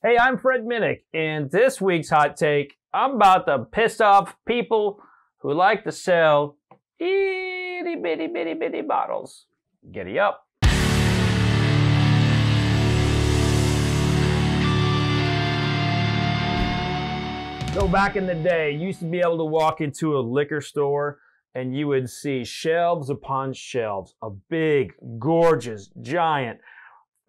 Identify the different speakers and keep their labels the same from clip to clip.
Speaker 1: Hey, I'm Fred Minnick, and this week's hot take, I'm about to piss off people who like to sell itty bitty bitty bitty bottles. Giddy up. So back in the day, you used to be able to walk into a liquor store and you would see shelves upon shelves of big, gorgeous, giant,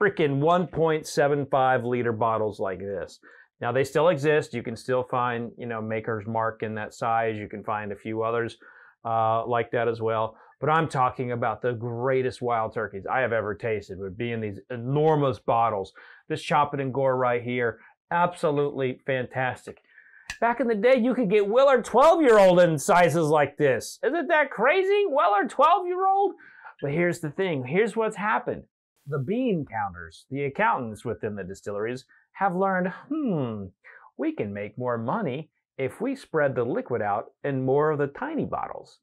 Speaker 1: freaking 1.75 liter bottles like this. Now they still exist. You can still find, you know, Maker's Mark in that size. You can find a few others uh, like that as well. But I'm talking about the greatest wild turkeys I have ever tasted would be in these enormous bottles. This Chapin and Gore right here, absolutely fantastic. Back in the day, you could get Weller 12 year old in sizes like this. Isn't that crazy? Weller 12 year old? But here's the thing here's what's happened. The bean counters, the accountants within the distilleries, have learned hmm, we can make more money if we spread the liquid out in more of the tiny bottles.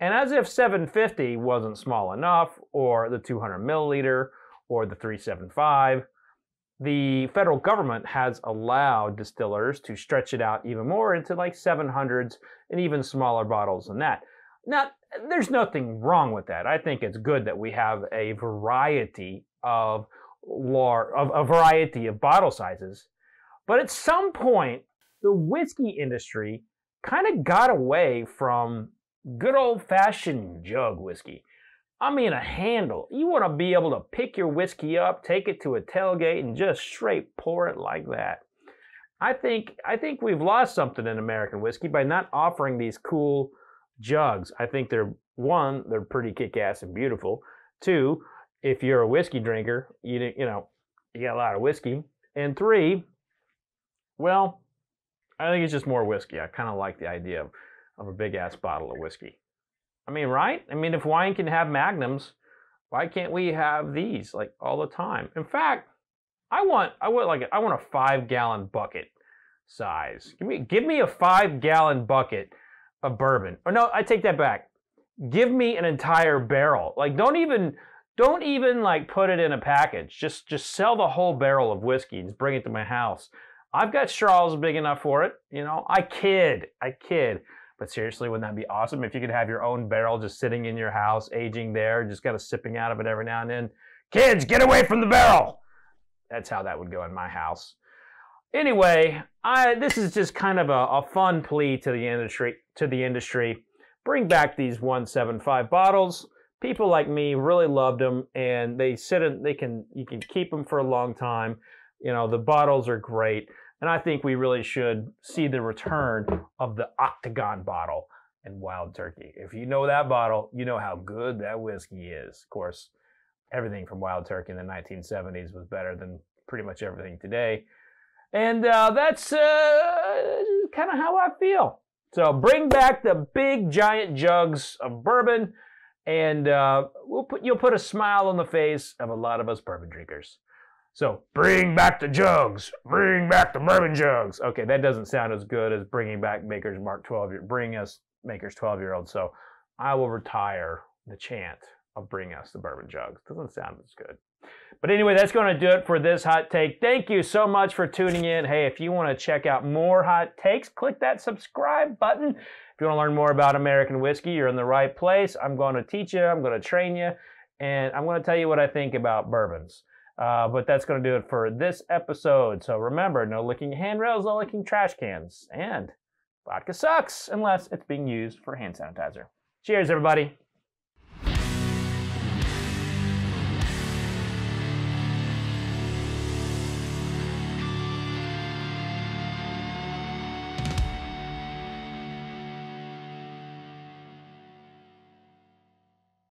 Speaker 1: And as if 750 wasn't small enough, or the 200 milliliter, or the 375, the federal government has allowed distillers to stretch it out even more into like 700s and even smaller bottles than that. Now, there's nothing wrong with that. I think it's good that we have a variety of lar- of a variety of bottle sizes. But at some point, the whiskey industry kind of got away from good old fashioned jug whiskey. I mean, a handle. You want to be able to pick your whiskey up, take it to a tailgate, and just straight pour it like that. I think I think we've lost something in American whiskey by not offering these cool jugs. I think they're one, they're pretty kick-ass and beautiful. Two, if you're a whiskey drinker, you you know, you got a lot of whiskey. And three, well, I think it's just more whiskey. I kind of like the idea of, of a big ass bottle of whiskey. I mean, right? I mean, if wine can have magnums, why can't we have these like all the time? In fact, I want I want like I want a five gallon bucket size. Give me give me a five gallon bucket of bourbon. Or no, I take that back. Give me an entire barrel. Like don't even don't even like put it in a package. Just just sell the whole barrel of whiskey and just bring it to my house. I've got straws big enough for it. You know, I kid, I kid. But seriously, wouldn't that be awesome if you could have your own barrel just sitting in your house, aging there, just kind of sipping out of it every now and then? Kids, get away from the barrel! That's how that would go in my house. Anyway, I, this is just kind of a, a fun plea to the industry. To the industry, bring back these 175 bottles. People like me really loved them, and they sit in. They can you can keep them for a long time. You know the bottles are great. And I think we really should see the return of the Octagon bottle and Wild Turkey. If you know that bottle, you know how good that whiskey is. Of course, everything from Wild Turkey in the 1970s was better than pretty much everything today. And uh, that's uh, kind of how I feel. So bring back the big giant jugs of bourbon, and uh, we'll put you'll put a smile on the face of a lot of us bourbon drinkers. So bring back the jugs, bring back the bourbon jugs. Okay, that doesn't sound as good as bringing back Maker's Mark 12 year, bring us Maker's 12 year old. So I will retire the chant of bring us the bourbon jugs. Doesn't sound as good. But anyway, that's going to do it for this hot take. Thank you so much for tuning in. Hey, if you want to check out more hot takes, click that subscribe button. If you want to learn more about American whiskey, you're in the right place. I'm going to teach you, I'm going to train you, and I'm going to tell you what I think about bourbons. Uh, but that's going to do it for this episode. So remember, no licking handrails, no licking trash cans. And vodka sucks unless it's being used for hand sanitizer. Cheers, everybody.